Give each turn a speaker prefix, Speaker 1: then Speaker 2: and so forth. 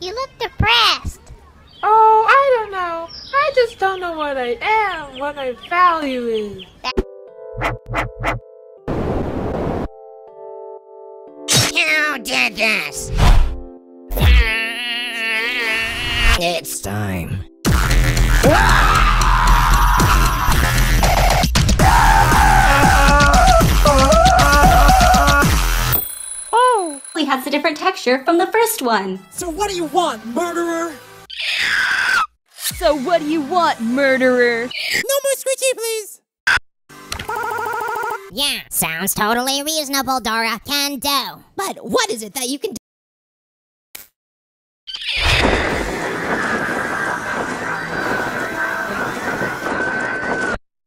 Speaker 1: look depressed.
Speaker 2: Oh, I don't know. I just don't know what I am, what my value is.
Speaker 1: Who did this?
Speaker 3: It's time.
Speaker 4: Has a different texture from the first one.
Speaker 5: So what do you want, murderer?
Speaker 6: So what do you want, murderer?
Speaker 5: No more squishy, please!
Speaker 1: Yeah, sounds totally reasonable, Dora. Can do.
Speaker 5: But what is it that you can